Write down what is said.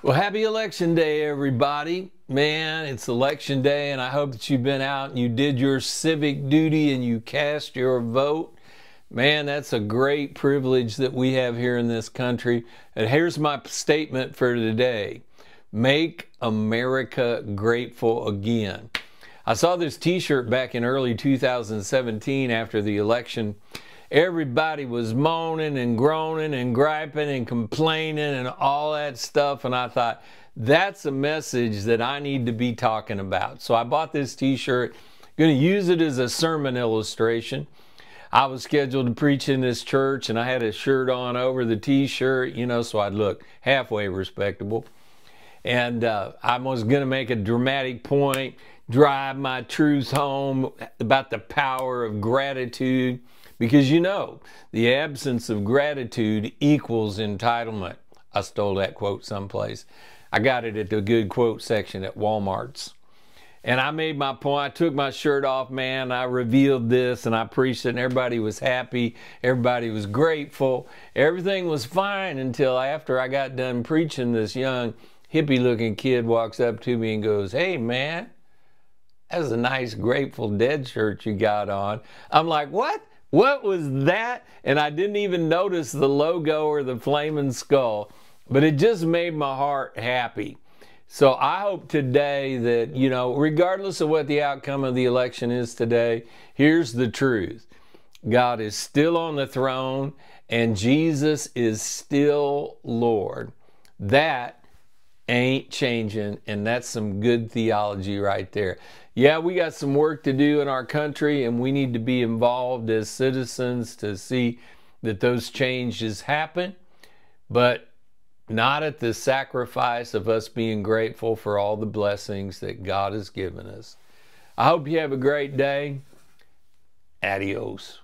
Well, happy election day, everybody. Man, it's election day, and I hope that you've been out and you did your civic duty and you cast your vote. Man, that's a great privilege that we have here in this country. And here's my statement for today Make America grateful again. I saw this t shirt back in early 2017 after the election everybody was moaning and groaning and griping and complaining and all that stuff. And I thought, that's a message that I need to be talking about. So I bought this t shirt, going to use it as a sermon illustration. I was scheduled to preach in this church and I had a shirt on over the t shirt, you know, so I'd look halfway respectable. And uh, I was going to make a dramatic point, drive my truth home about the power of gratitude because you know, the absence of gratitude equals entitlement. I stole that quote someplace. I got it at the good quote section at Walmart's. And I made my point. I took my shirt off, man. I revealed this and I preached it, and everybody was happy. Everybody was grateful. Everything was fine until after I got done preaching, this young hippie looking kid walks up to me and goes, Hey, man, that's a nice Grateful Dead shirt you got on. I'm like, What? What was that? And I didn't even notice the logo or the flaming skull, but it just made my heart happy. So I hope today that, you know, regardless of what the outcome of the election is today, here's the truth God is still on the throne and Jesus is still Lord. That ain't changing, and that's some good theology right there. Yeah, we got some work to do in our country, and we need to be involved as citizens to see that those changes happen, but not at the sacrifice of us being grateful for all the blessings that God has given us. I hope you have a great day. Adios.